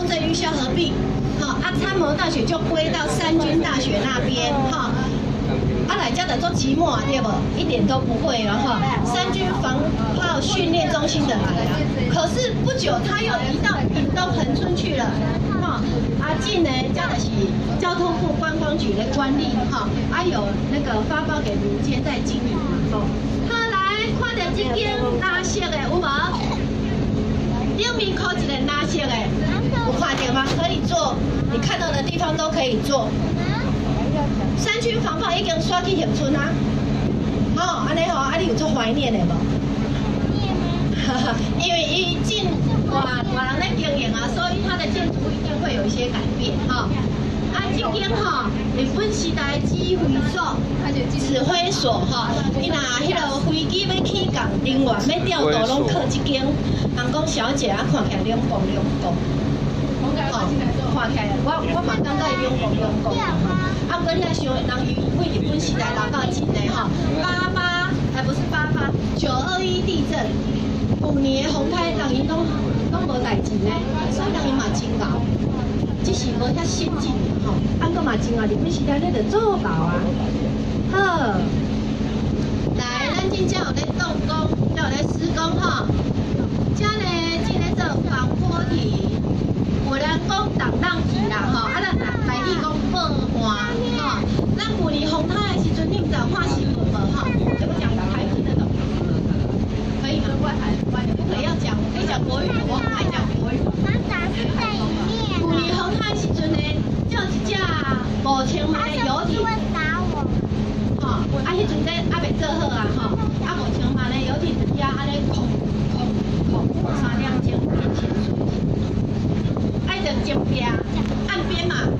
中正预校合并，好，啊，参谋大学就归到三军大学那边，哈。啊，来家的做期末，对不？一点都不会了哈。三军防炮训练中心的来了，可是不久他又移到屏东恒春去了，哈。阿进呢，家的是交通部观光局的官吏，哈。啊，有那个发包给民间在经营嘛，吼。好来，看到这间拉色的有无？顶面靠一个拉色的，有看到可以做，你看到的地方都可以做。三军防炮已经刷去恒春啊，哦，安尼吼，啊你有做怀念的无？哈哈，因为伊进哇哇人咧经营啊，所以它的建筑一定会有一些改变，哈。啊，这间哈日本时代指挥所、指挥所，哈，伊若迄个飞机要起降，人员要调度，拢靠这间。人讲小姐啊，看起来亮光亮光。哦，看起来，我我嘛感觉伊亮光亮光。啊，不过你来想，人为日本时代留到近的哈，八八还不是八八九二一地震，五年洪灾，人伊拢拢无代志呢，所以人伊嘛真搞，只是无遐先进吼，啊，搁嘛真啊，日本时代咧着做到啊，好，来，咱今朝有咧动工，有咧施工哈，遮呢，今咧做防坡体，有人讲挡浪皮啦吼，啊，咱来去讲报换。你红他的时阵，你唔知画新闻无哈？怎么讲台语那种？可以吗？外台外的不可以要讲，可以讲国语，我爱讲国语。妈妈是在里面。你红他的时阵呢，就一只五千码的游艇。吼。啊，迄阵在阿未做好啊，吼，啊五千码的游艇只安尼空空空三两千变潜水艇，爱着接边。